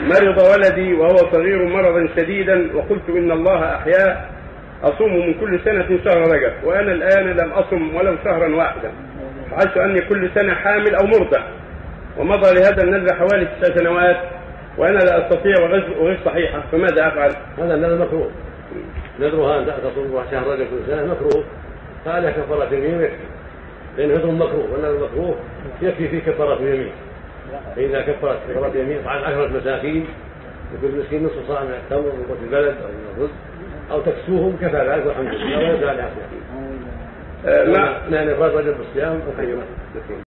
مرض ولدي وهو صغير مرضا شديدا وقلت إن الله أحياه. أصوم من كل سنة شهر رجب وأنا الآن لم أصم ولو شهرا واحدا. حاسس أني كل سنة حامل أو مرضع. ومضى لهذا النذر حوالي تسع سنوات وأنا لا أستطيع وغير صحيحة. فماذا أفعل؟ هذا النذر مكروه. نذرها ان تصوم شهر رجب كل سنة مكروه. فعليها كفارة يمين ويكفي لأن نذر مكروه. والنذر مكروه يكفي فيه كفارة يمين فإذا كفرت كفاره يمين طعام عشره مساكين لكل مسكين نصف صاع من التمر من قوت البلد أو من الرز أو تكسوهم كفى ذلك والحمد لله. ولا يزال ما نعم افراد رجب بالصيام وخيرا